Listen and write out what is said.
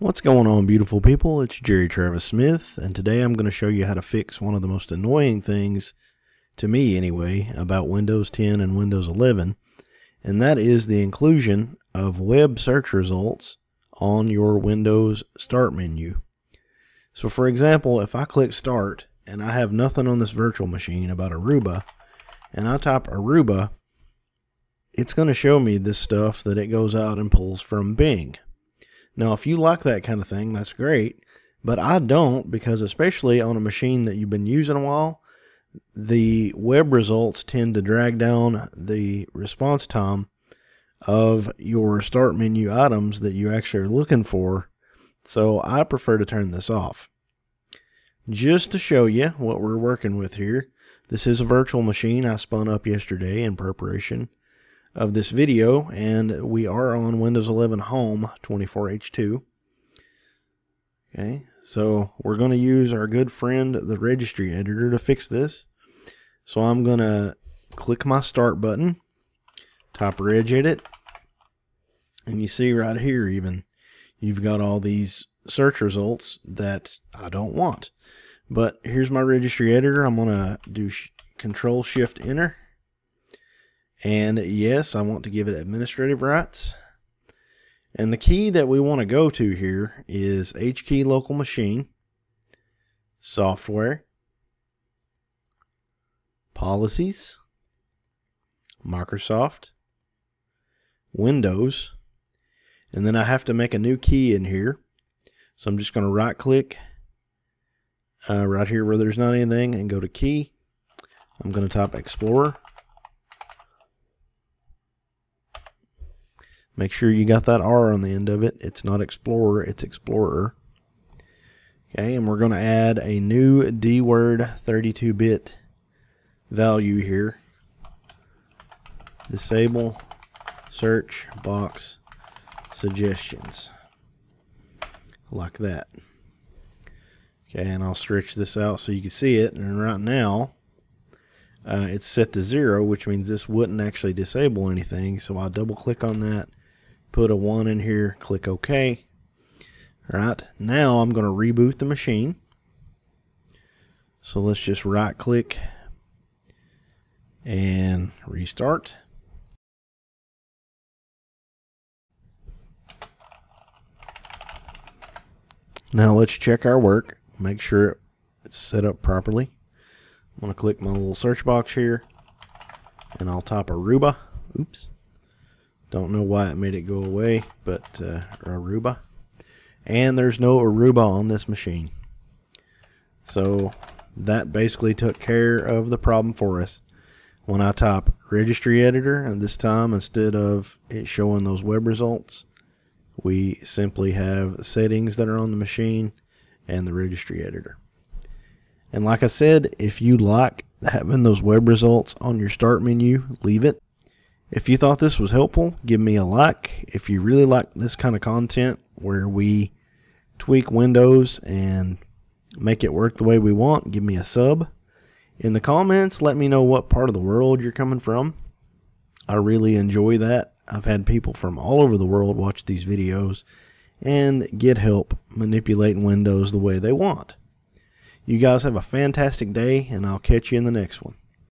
What's going on, beautiful people? It's Jerry Travis Smith, and today I'm going to show you how to fix one of the most annoying things, to me anyway, about Windows 10 and Windows 11, and that is the inclusion of web search results on your Windows Start menu. So, for example, if I click Start and I have nothing on this virtual machine about Aruba, and I type Aruba, it's going to show me this stuff that it goes out and pulls from Bing. Now, if you like that kind of thing, that's great. But I don't because, especially on a machine that you've been using a while, the web results tend to drag down the response time of your start menu items that you actually are looking for. So I prefer to turn this off. Just to show you what we're working with here, this is a virtual machine I spun up yesterday in preparation of this video, and we are on Windows 11 Home 24H2. Okay, so we're going to use our good friend, the registry editor, to fix this. So I'm going to click my start button, type regedit, and you see right here even, you've got all these search results that I don't want. But here's my registry editor. I'm going to do Control Shift Enter and yes, I want to give it administrative rights. And the key that we want to go to here is HKey local machine, software, policies, Microsoft, Windows, and then I have to make a new key in here. So I'm just going to right click uh, right here where there's not anything and go to key. I'm going to type Explorer Make sure you got that R on the end of it. It's not Explore, it's Explorer. Okay, and we're going to add a new DWORD 32-bit value here. Disable search box suggestions. Like that. Okay, and I'll stretch this out so you can see it. And right now, uh, it's set to zero, which means this wouldn't actually disable anything. So I'll double click on that put a 1 in here, click OK. All right, now I'm going to reboot the machine. So let's just right click and restart. Now let's check our work, make sure it's set up properly. I'm going to click my little search box here and I'll type Aruba. Oops. Don't know why it made it go away, but uh, Aruba. And there's no Aruba on this machine. So that basically took care of the problem for us. When I type registry editor, and this time instead of it showing those web results, we simply have settings that are on the machine and the registry editor. And like I said, if you like having those web results on your start menu, leave it. If you thought this was helpful, give me a like. If you really like this kind of content where we tweak Windows and make it work the way we want, give me a sub. In the comments, let me know what part of the world you're coming from. I really enjoy that. I've had people from all over the world watch these videos and get help manipulating Windows the way they want. You guys have a fantastic day, and I'll catch you in the next one.